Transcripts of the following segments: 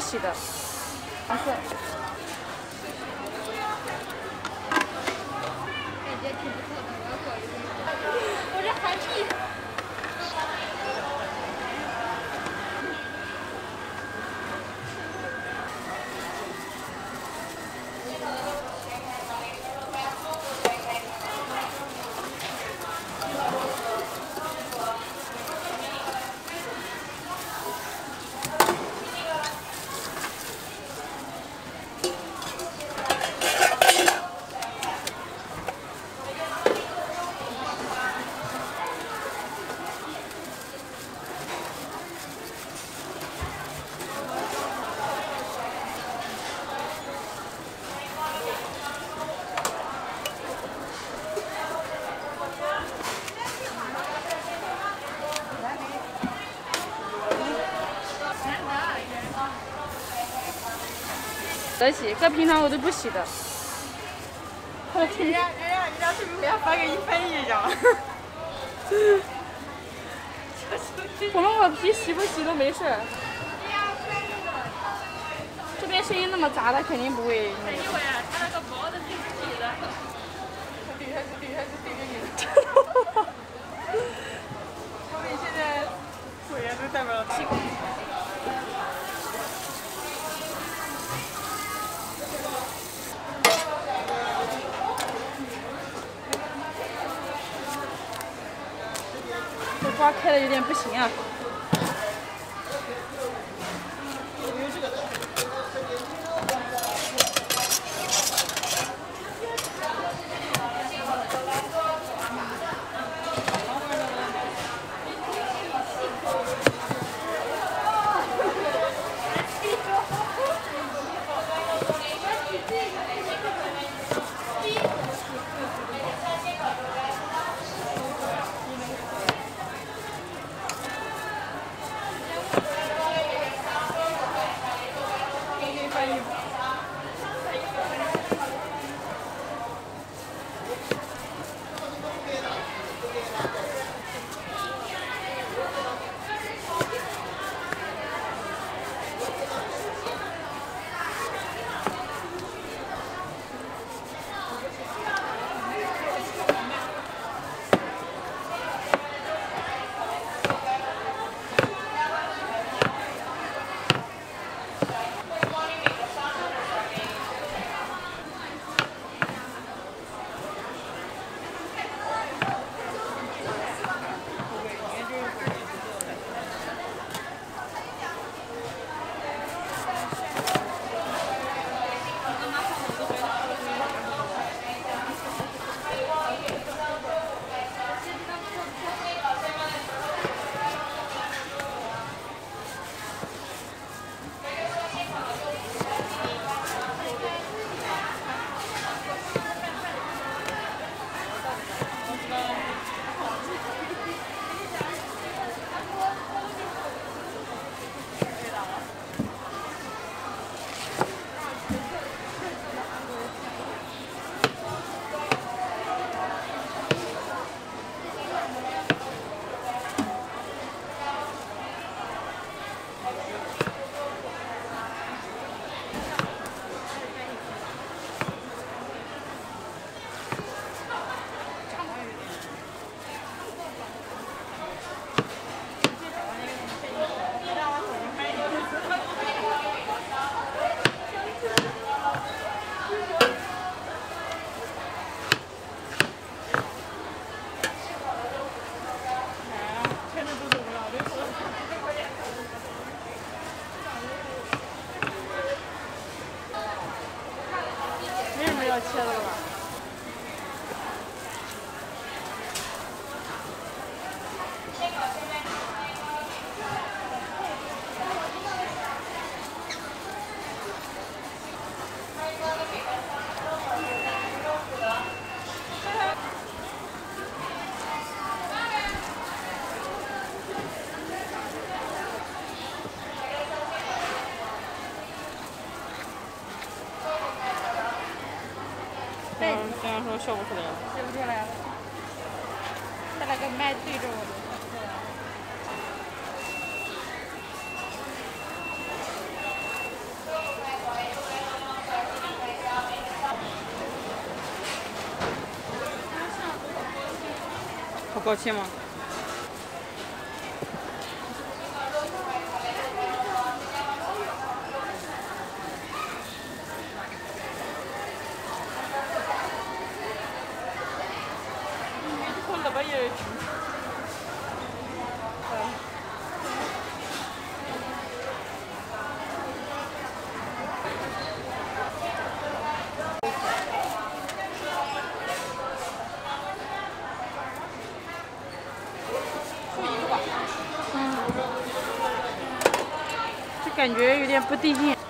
洗的，黄色。得洗，搁平常我都不洗的。人家人家人家是不是要发给一分一张？我们我皮洗不洗都没事。这边声音那么杂，他肯定不会。因为啊，他那个毛的挺细的。他对还是对还是对着你。我们现在会员都代表了屁股。开的有点不行啊。麦对着我。不高兴吗？就感觉有点不对劲。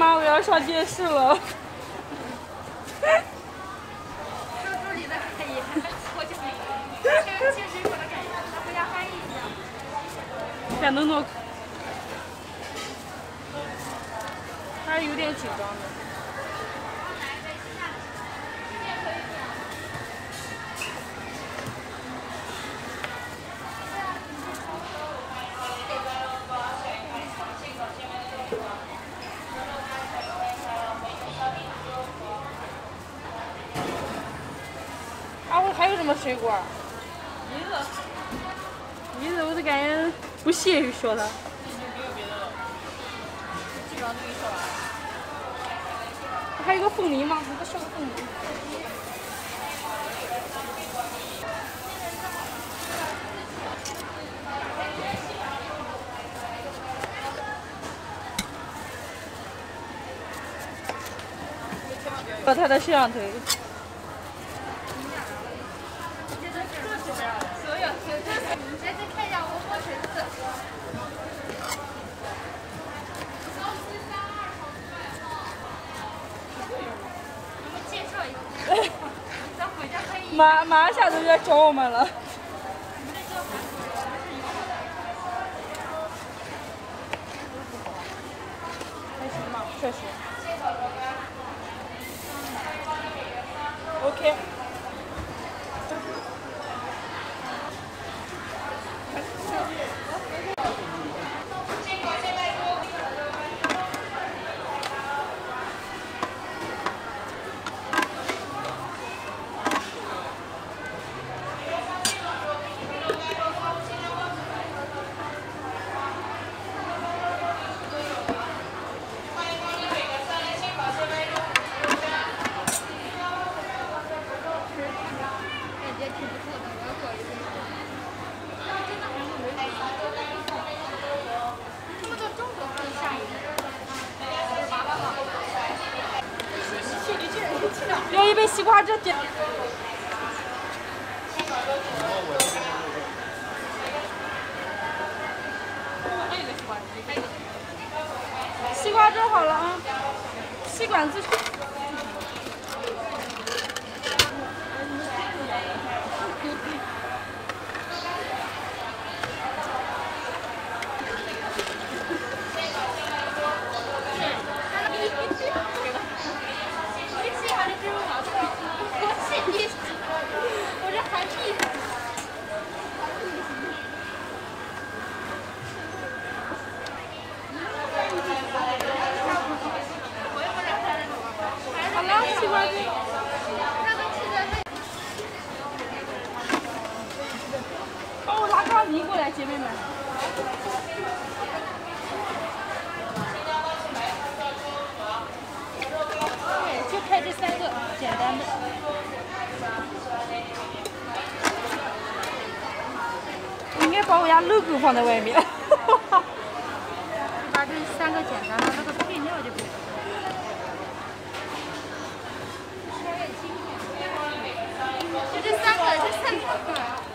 妈妈，我要上电视了。叔叔你的感言，我就这个确实我的感言，咱回家翻译一下。感动的，还是有点紧张的。么水果？梨子，梨子，我都感觉不屑于说它。没有别的了，基本上都给你说完了。还有个凤梨吗？你再说个凤梨。把他的摄像头。所有，来再看一下我摸裙子。我们介绍一下，咱回家可以。马马下都要找我们了。还行吧，确实。OK。被西瓜汁点。西瓜蒸好了啊，吸管子。好了，西瓜汁。过来，姐妹们。对，就开这三个，简单的。应该把我家 logo 放在外面。把这三个简单的那个配料就可以。就这三个，这三个，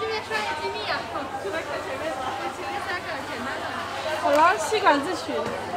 这边商业机密啊！就来看前面的，前面三个简单的。好了，吸管自取。